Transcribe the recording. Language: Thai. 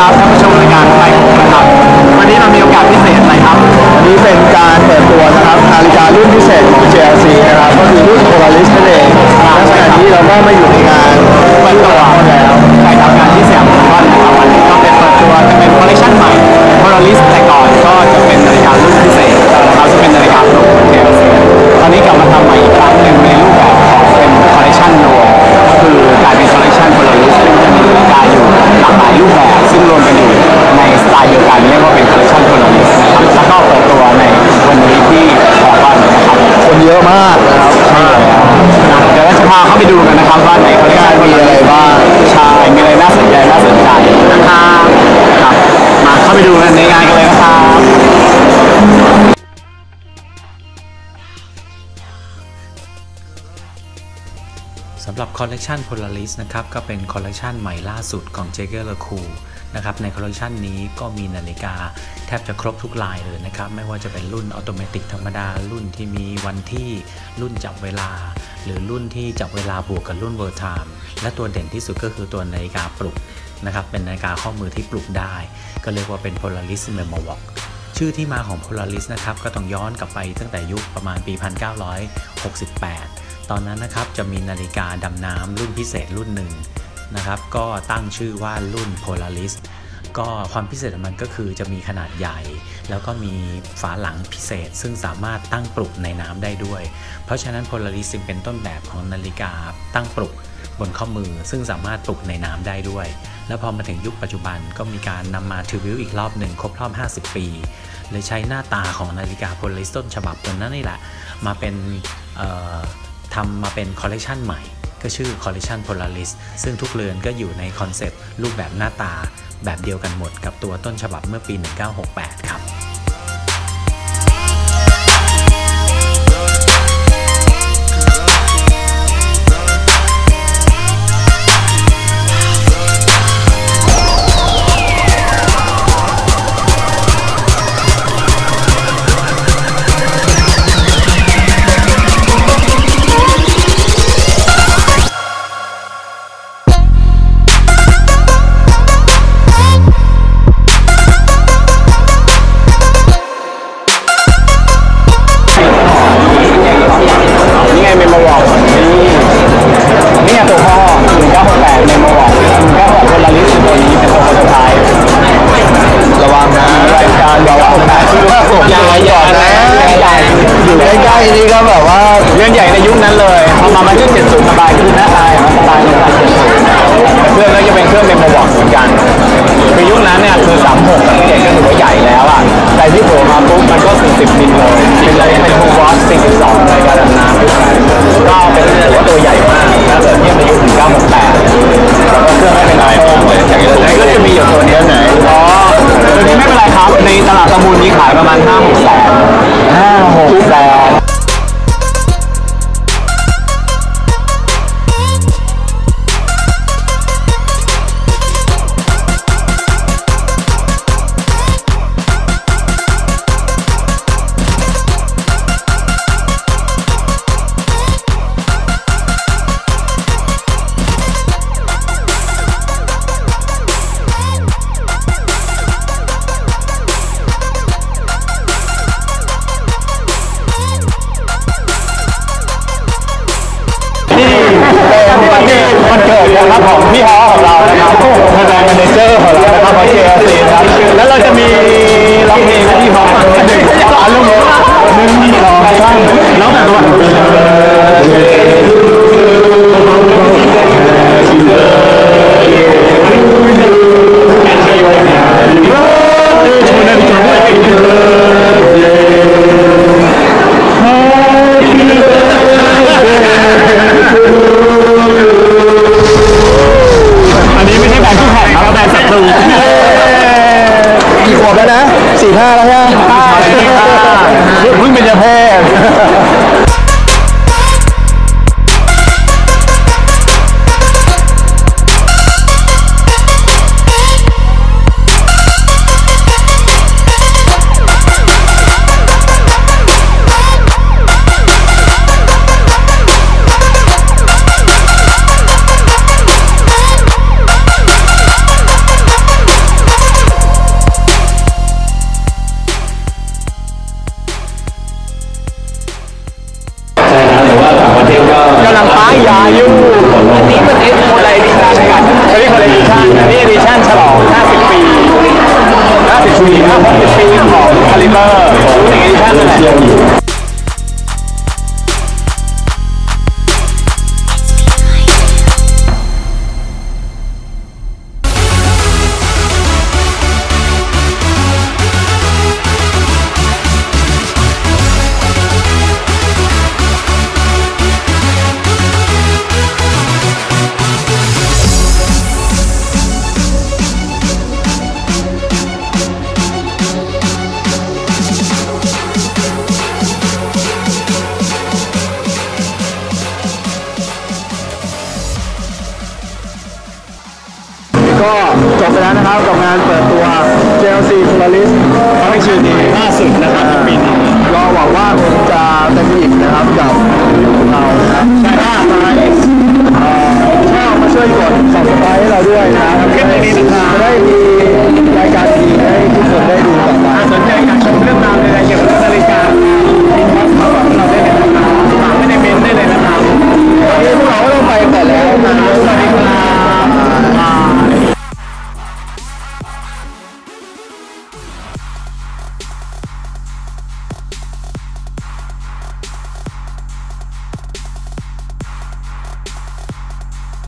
ครับท่านผู้ชมรายการไฟหกนะครับ วันนี้เรามีโอกาสพิเศษอะไรครับ วันนี้เป็นการเปิดตัวนะครับนาฬิการุ่นพิเศษของ JLC นะครับ ก็คือรุ่น Polaris นั่นเองและขณะนี้เราก็มาอยู่ใน สไตล์เดียวกันเรียกว่าเป็นคอลเลคชัน Polaris นะครับแล้วก็เปิดตัวในวันนี้ที่พารากอนนะครับคนเยอะมากนะครับใช่แล้วนะเดี๋ยวเราจะพาเข้าไปดูกันนะครับว่าในคอลเลคชันมีอะไรบ้างใช่มีอะไรน่าสนใจน่าสนใจนะครับครับมาเข้าไปดูกันในงานกันเลยนะครับสำหรับคอลเลกชัน Polaris นะครับ ก็เป็นคอลเลกชันใหม่ล่าสุดของ j a g e r l e c o u นะครับในคอลเลกชันนี้ก็มีนาฬิกาแทบจะครบทุกลายเลยนะครับ ไม่ว่าจะเป็นรุ่นออโตเมติกธรรมดา รุ่นที่มีวันที่รุ่นจับเวลา หรือรุ่นที่จับเวลาบวกกับรุ่น World Time และตัวเด่นที่สุดก็คือตัวนาฬิกาปลุกนะครับเป็นนาฬิกาข้อมือที่ปลุกได้ ก็เรียกว่าเป็น Polaris Memovox ชื่อที่มาของ Polaris นะครับก็ต้องย้อนกลับไปตั้งแต่ยุคประมาณปี 1968 ตอนนั้นนะครับจะมีนาฬิกาดำน้ำรุ่นพิเศษรุ่นหนึ่ง นะครับ ก็ตั้งชื่อว่ารุ่น Polaris ก็ความพิเศษของมันก็คือจะมีขนาดใหญ่ แล้วก็มีฝาหลังพิเศษ ซึ่งสามารถตั้งปลุกในน้ำได้ด้วย เพราะฉะนั้น Polaris จึงเป็นต้นแบบของนาฬิกาตั้งปลุกบนข้อมือ ซึ่งสามารถปลุกในน้ำได้ด้วย แล้วพอมาถึงยุคปัจจุบันก็มีการนำมาทวิวอีกรอบหนึ่งครบรอบ 50 ปีเลยใช้หน้าตาของนาฬิกา Polaris ต้นฉบับตัวนั้นนี่แหละ มาเป็นทำมาเป็นคอลเลกชันใหม่ ก็ชื่อ Collection Polaris ซึ่งทุกเรือนก็อยู่ในคอนเซปต์รูปแบบหน้าตา แบบเดียวกันหมดกับตัวต้นฉบับเมื่อปี 1968 ครับ นี่ก็แบบว่าเรื่องใหญ่ในยุคนั้นเลยพอมามายุค70สบายขึ้นนะตายสบายเลยเครื่องนั้นจะเป็นเครื่องเมมโมบอกเหมือนกันคือยุคนั้นเนี่ยคือสามหก นเกิดนะครับของพี่ฮอของเรานะครับแสดงเมนเจอร์ของเรานะครับของ JLC นะครับแล้วเราจะมีร้องเพลงให้พี่ฮอฟังหนึ่งสองลูกหนึ่งสองสามร้องแบบตัวอัน บแล้วนะสี่ห้าแล้วใช่ไหมเพิ่งเป็นเจ้าเพศายูอันนี้มันเอ็กซ์โมไลดิชั่นกันเขาเรียกโมไลดิชั่นอันนี้ดิชั่นฉลอง 50 ปี 50 ปี50ปีของคาลิเบอร์ของเอดิชั่นนั่นแหละ จบไปแล้วนะครับกับงานเปิดตัว JLC Polaris ไม่ชื่อนี้ล่าสุดนะครับในปีนี้ก็หวังว่าคงจะเต็มอิ่มนะครับกับรีวิวของเรานะครับใช่ครับถ้ามาเอ่อถ้ามาช่วยกด subscribe ให้เราด้วยนะครับคลิปนี้นะครับ